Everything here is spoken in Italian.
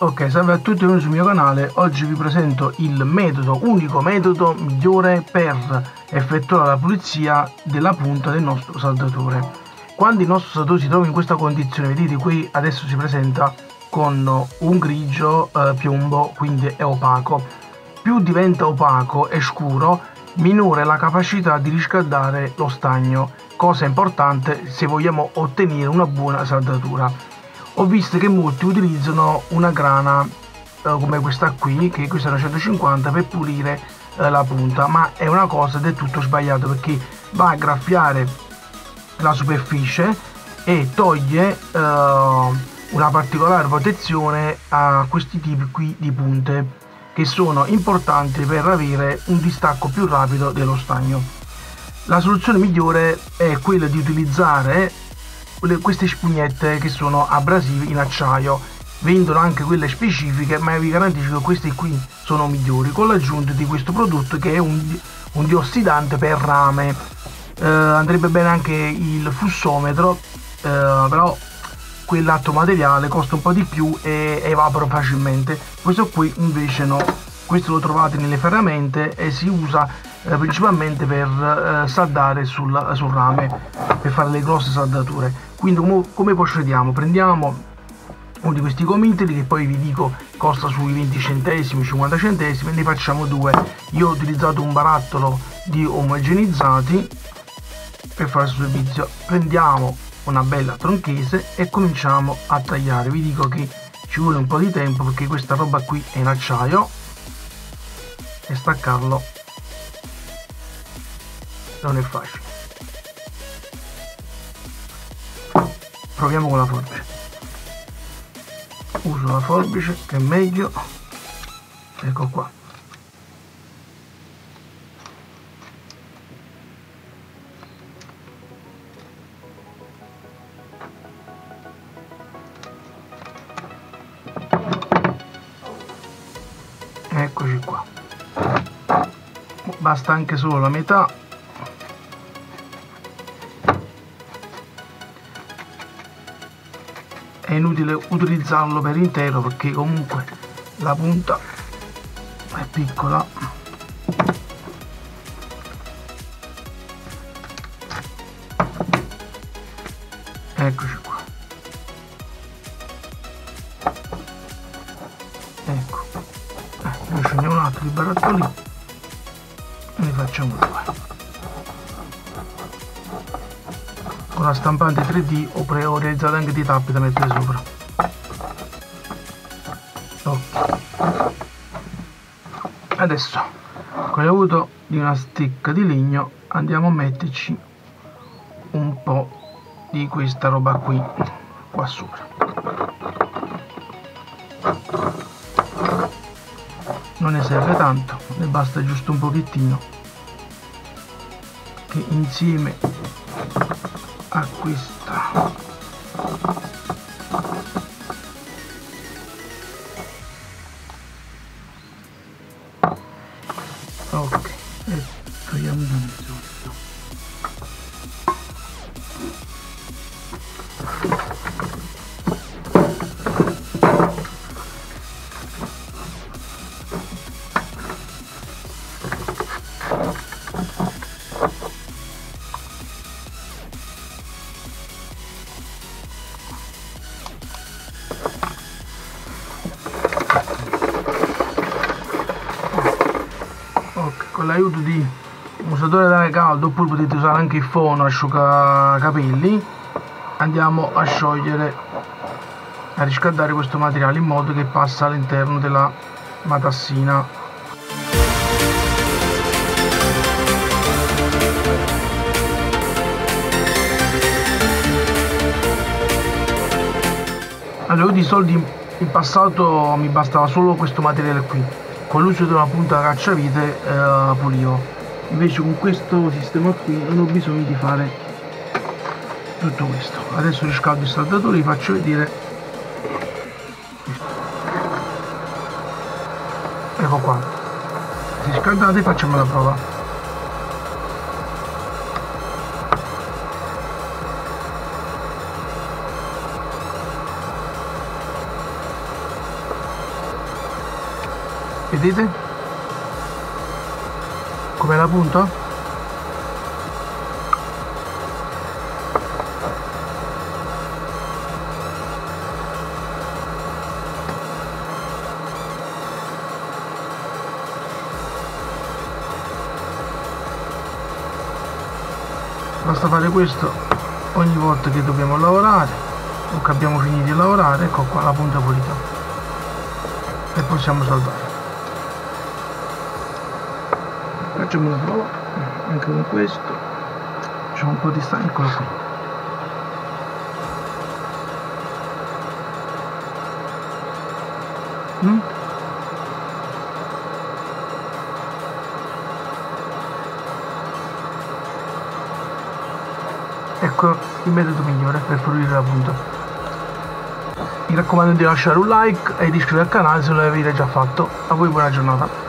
Ok, salve a tutti e benvenuti sul mio canale. Oggi vi presento il metodo, unico metodo migliore per effettuare la pulizia della punta del nostro saldatore. Quando il nostro saldatore si trova in questa condizione, vedete qui adesso si presenta con un grigio eh, piombo, quindi è opaco. Più diventa opaco e scuro, minore la capacità di riscaldare lo stagno, cosa importante se vogliamo ottenere una buona saldatura ho visto che molti utilizzano una grana eh, come questa qui che questa è una 150 per pulire eh, la punta ma è una cosa del tutto sbagliata perché va a graffiare la superficie e toglie eh, una particolare protezione a questi tipi qui di punte che sono importanti per avere un distacco più rapido dello stagno. La soluzione migliore è quella di utilizzare queste spugnette che sono abrasive in acciaio. Vendono anche quelle specifiche ma vi garantisco che queste qui sono migliori con l'aggiunta di questo prodotto che è un, un diossidante per rame. Eh, andrebbe bene anche il flussometro eh, però quell'atto materiale costa un po' di più e evapora facilmente. Questo qui invece no. Questo lo trovate nelle ferramente e si usa eh, principalmente per eh, saldare sul, sul rame per fare le grosse saldature quindi come, come procediamo? Prendiamo uno di questi gomitoli che poi vi dico costa sui 20 centesimi 50 centesimi ne facciamo due. Io ho utilizzato un barattolo di omogenizzati per fare il servizio. Prendiamo una bella tronchese e cominciamo a tagliare. Vi dico che ci vuole un po' di tempo perché questa roba qui è in acciaio e staccarlo non è facile proviamo con la forbice. Uso la forbice che è meglio. Ecco qua. Eccoci qua. Basta anche solo la metà inutile utilizzarlo per intero perché comunque la punta è piccola. Eccoci qua. Ecco. Eh, ne scendiamo un altro di barattoli e ne facciamo due la stampante 3D ho, realizzato anche dei tappi da mettere sopra. Ok. Adesso con l'aiuto di una stecca di legno andiamo a metterci un po' di questa roba qui qua sopra. Non ne serve tanto ne basta giusto un pochettino che insieme acquista. Ok e togliamo l'aiuto di un usatore d'aria caldo oppure potete usare anche il fono asciugacapelli andiamo a sciogliere a riscaldare questo materiale in modo che passa all'interno della matassina. Allora di soldi in passato mi bastava solo questo materiale qui con l'uso una punta cacciavite eh, pulivo. Invece con questo sistema qui non ho bisogno di fare tutto questo. Adesso riscaldo il saldatore vi faccio vedere ecco qua. Riscaldate facciamo la prova vedete come la punto basta fare questo ogni volta che dobbiamo lavorare o che abbiamo finito di lavorare ecco qua la punta pulita. E possiamo salvare facciamo una prova anche con questo. C'è un po' di stanco eccolo qui mm? ecco il metodo migliore per pulire la punta. Mi raccomando di lasciare un like e di iscrivervi al canale se non l'avete già fatto. A voi buona giornata